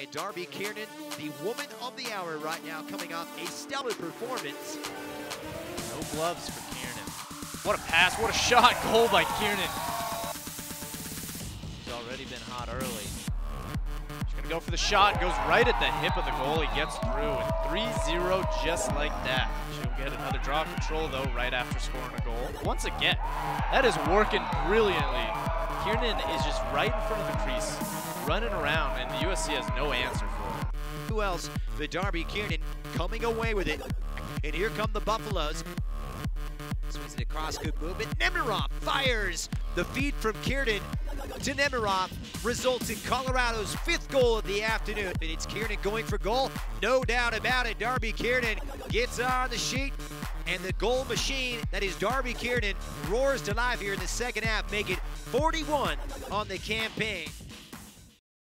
And Darby Kiernan, the woman of the hour right now, coming off a stellar performance. No gloves for Kiernan. What a pass, what a shot, goal by Kiernan. He's already been hot early. He's gonna go for the shot, goes right at the hip of the goal, he gets through, and 3-0 just like that. She'll get another draw control though right after scoring a goal. Once again, that is working brilliantly. Kiernan is just right in front of the crease, running around, and the USC has no answer for him. Who else? The Darby Kiernan coming away with it. And here come the Buffaloes. Swings it across, good movement. Nemiroff fires the feed from Kiernan to Nemiroff results in Colorado's fifth goal of the afternoon. And it's Kiernan going for goal, no doubt about it. Darby Kiernan gets on the sheet, and the goal machine that is Darby Kiernan roars to life here in the second half, make it 41 on the campaign.